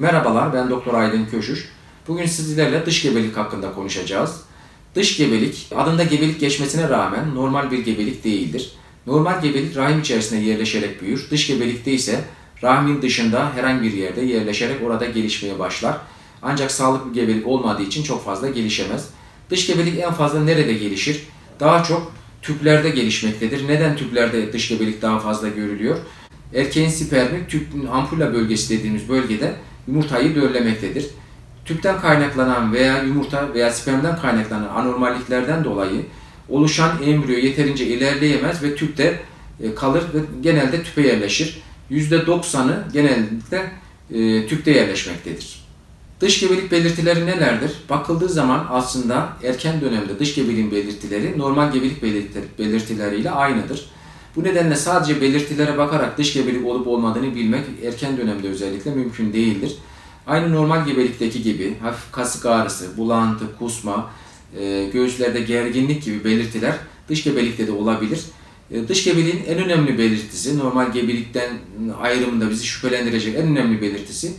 Merhabalar, ben Doktor Aydın Köşüş. Bugün sizlerle dış gebelik hakkında konuşacağız. Dış gebelik, adında gebelik geçmesine rağmen normal bir gebelik değildir. Normal gebelik rahim içerisinde yerleşerek büyür. Dış gebelikte ise rahimin dışında herhangi bir yerde yerleşerek orada gelişmeye başlar. Ancak sağlıklı gebelik olmadığı için çok fazla gelişemez. Dış gebelik en fazla nerede gelişir? Daha çok tüplerde gelişmektedir. Neden tüplerde dış gebelik daha fazla görülüyor? Erkeğin spermi tüpün ampulla bölgesi dediğimiz bölgede yumurtayı döllemektedir. Tüpten kaynaklanan veya yumurta veya spermden kaynaklanan anormalliklerden dolayı oluşan embriyo yeterince ilerleyemez ve tüpte e, kalır ve genelde tüpe yerleşir. %90'ı genellikle e, tüpte yerleşmektedir. Dış gebelik belirtileri nelerdir? Bakıldığı zaman aslında erken dönemde dış gebeliğin belirtileri normal gebelik belirtileriyle aynıdır. Bu nedenle sadece belirtilere bakarak dış gebelik olup olmadığını bilmek erken dönemde özellikle mümkün değildir. Aynı normal gebelikteki gibi hafif kasık ağrısı, bulantı, kusma, e, göğüslerde gerginlik gibi belirtiler dış gebelikte de olabilir. E, dış gebeliğin en önemli belirtisi, normal gebelikten ayrımında bizi şüphelendirecek en önemli belirtisi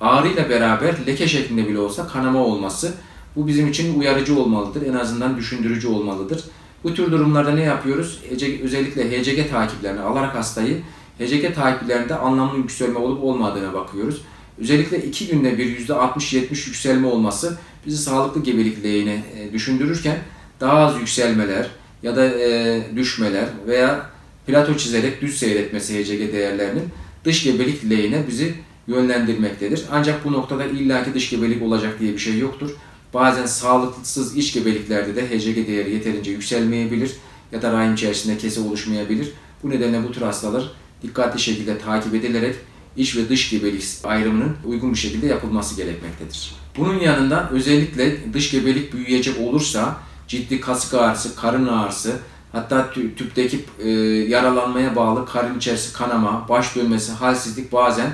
ağrıyla beraber leke şeklinde bile olsa kanama olması. Bu bizim için uyarıcı olmalıdır, en azından düşündürücü olmalıdır. Bu tür durumlarda ne yapıyoruz? Özellikle HCG takiplerini alarak hastayı HCG takiplerinde anlamlı yükselme olup olmadığına bakıyoruz. Özellikle iki günde bir %60-70 yükselme olması bizi sağlıklı gebelik lehine e, düşündürürken daha az yükselmeler ya da e, düşmeler veya plato çizerek düz seyretmesi HCG değerlerinin dış gebelik lehine bizi yönlendirmektedir. Ancak bu noktada illaki dış gebelik olacak diye bir şey yoktur. Bazen sağlıksız iç gebeliklerde de HCG değeri yeterince yükselmeyebilir ya da rahim içerisinde kese oluşmayabilir. Bu nedenle bu tür hastalar dikkatli şekilde takip edilerek iç ve dış gebelik ayrımının uygun bir şekilde yapılması gerekmektedir. Bunun yanında özellikle dış gebelik büyüyecek olursa ciddi kasık ağrısı, karın ağrısı, hatta tüpteki e, yaralanmaya bağlı karın içerisi kanama, baş dönmesi, halsizlik bazen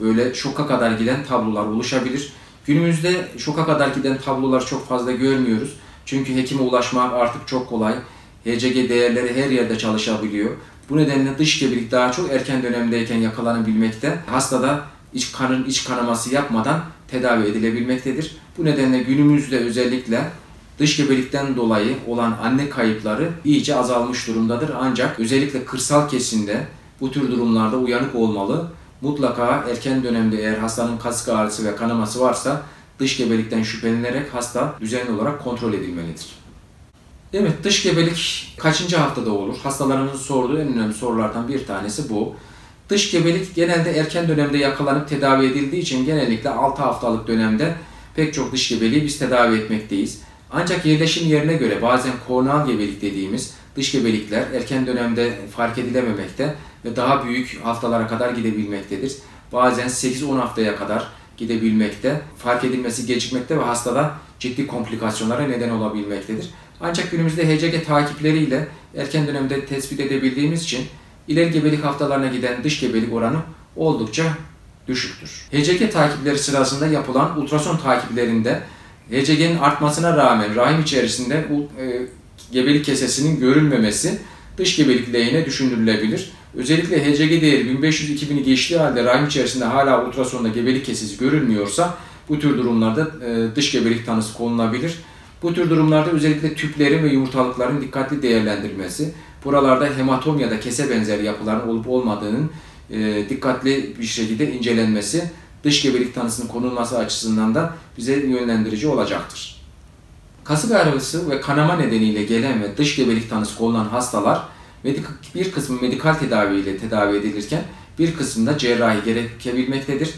böyle şoka kadar giden tablolar oluşabilir. Günümüzde şoka kadar giden tablolar çok fazla görmüyoruz. Çünkü hekime ulaşmak artık çok kolay. HCG değerleri her yerde çalışabiliyor. Bu nedenle dış gebelik daha çok erken dönemdeyken yakalanabilmekte. Hastada iç kanın iç kanaması yapmadan tedavi edilebilmektedir. Bu nedenle günümüzde özellikle dış gebelikten dolayı olan anne kayıpları iyice azalmış durumdadır. Ancak özellikle kırsal kesimde bu tür durumlarda uyanık olmalı mutlaka erken dönemde eğer hastanın kasık ağrısı ve kanaması varsa dış gebelikten şüphelenerek hasta düzenli olarak kontrol edilmelidir. Evet dış gebelik kaçıncı haftada olur? Hastalarımızın sorduğu en önemli sorulardan bir tanesi bu. Dış gebelik genelde erken dönemde yakalanıp tedavi edildiği için genellikle 6 haftalık dönemde pek çok dış gebeliği biz tedavi etmekteyiz. Ancak yerleşim yerine göre bazen korneal gebelik dediğimiz dış gebelikler erken dönemde fark edilememekte ve daha büyük haftalara kadar gidebilmektedir. Bazen 8-10 haftaya kadar gidebilmekte, fark edilmesi gecikmekte ve hastada ciddi komplikasyonlara neden olabilmektedir. Ancak günümüzde HCG takipleriyle erken dönemde tespit edebildiğimiz için ileri gebelik haftalarına giden dış gebelik oranı oldukça düşüktür. HCG takipleri sırasında yapılan ultrason takiplerinde HCG'nin artmasına rağmen rahim içerisinde e, gebelik kesesinin görülmemesi dış gebelik lehine düşündürülebilir. Özellikle HCG değeri 1500-2000'i geçtiği halde rahim içerisinde hala ultrasonda gebelik kesesi görülmüyorsa bu tür durumlarda e, dış gebelik tanısı konulabilir. Bu tür durumlarda özellikle tüplerin ve yumurtalıkların dikkatli değerlendirilmesi, buralarda hematom ya da kese benzeri yapıların olup olmadığının e, dikkatli bir şekilde incelenmesi, dış gebelik tanısının konulması açısından da bize yönlendirici olacaktır. Kasık ağrısı ve kanama nedeniyle gelen ve dış gebelik tanısı konulan hastalar bir kısmı medikal tedaviyle tedavi edilirken bir kısmında cerrahi gerekebilmektedir.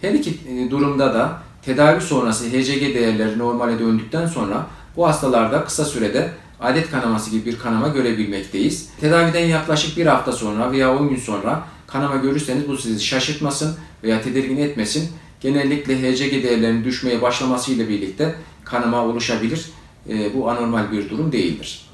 Her iki e, durumda da tedavi sonrası HCG değerleri normale döndükten sonra bu hastalarda kısa sürede adet kanaması gibi bir kanama görebilmekteyiz. Tedaviden yaklaşık bir hafta sonra veya 10 gün sonra kanama görürseniz bu sizi şaşırtmasın veya tedirgin etmesin. Genellikle HCG değerlerinin düşmeye başlamasıyla birlikte kanama oluşabilir. E, bu anormal bir durum değildir.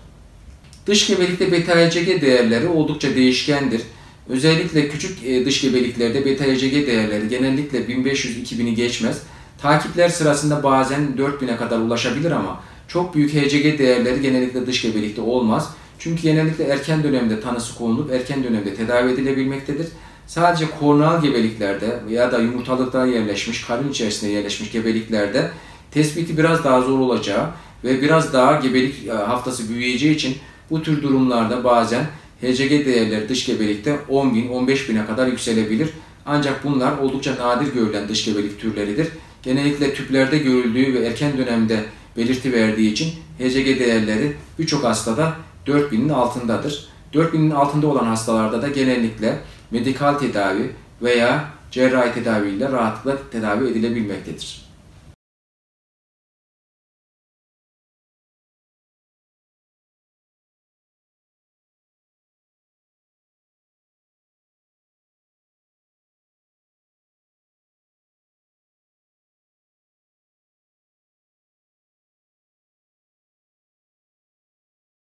Dış gebelikte beta-HCG değerleri oldukça değişkendir. Özellikle küçük e, dış gebeliklerde beta-HCG değerleri genellikle 1500-2000'i geçmez. Takipler sırasında bazen 4000'e kadar ulaşabilir ama çok büyük HCG değerleri genellikle dış gebelikte olmaz. Çünkü genellikle erken dönemde tanısı konulup erken dönemde tedavi edilebilmektedir. Sadece korneal gebeliklerde ya da yumurtalıkta yerleşmiş, karın içerisinde yerleşmiş gebeliklerde tespiti biraz daha zor olacağı ve biraz daha gebelik e, haftası büyüyeceği için bu tür durumlarda bazen HCG değerleri dış gebelikte 10 bin, 15 bine kadar yükselebilir. Ancak bunlar oldukça nadir görülen dış gebelik türleridir. Genellikle tüplerde görüldüğü ve erken dönemde belirti verdiği için HCG değerleri birçok hastada 4000'in altındadır. 4000'in altında olan hastalarda da genellikle medikal tedavi veya cerrahi tedaviyle rahatlıkla tedavi edilebilmektedir.